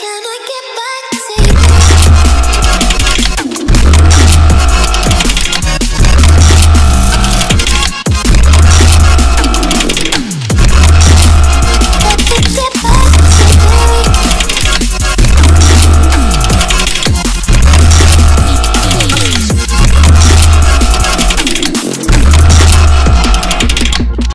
Can I get